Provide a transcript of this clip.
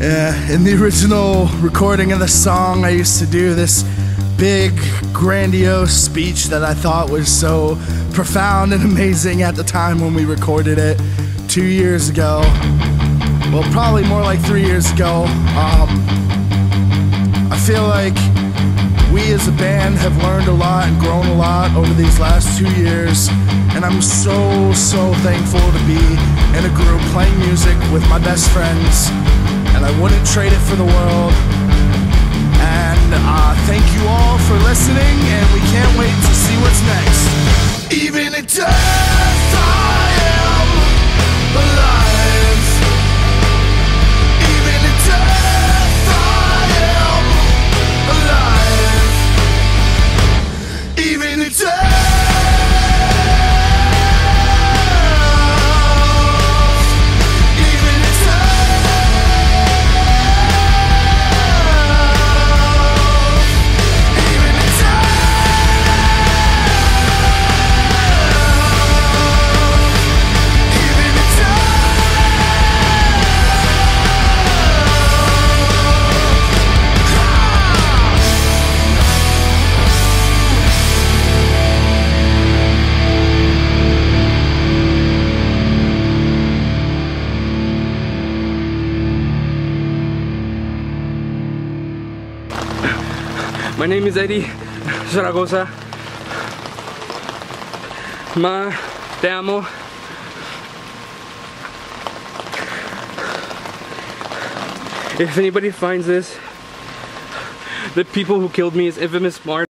in the original recording of the song, I used to do this big, grandiose speech that I thought was so profound and amazing at the time when we recorded it two years ago. Well, probably more like three years ago. Um, I feel like we as a band have learned a lot and grown a lot over these last two years. And I'm so, so thankful to be in a group playing music with my best friends. And I wouldn't trade it for the world. And uh, thank you all for listening, and we can't wait to see what's next. Even in death, My name is Eddie Zaragoza. Ma, te amo. If anybody finds this, the people who killed me is infamous Mart.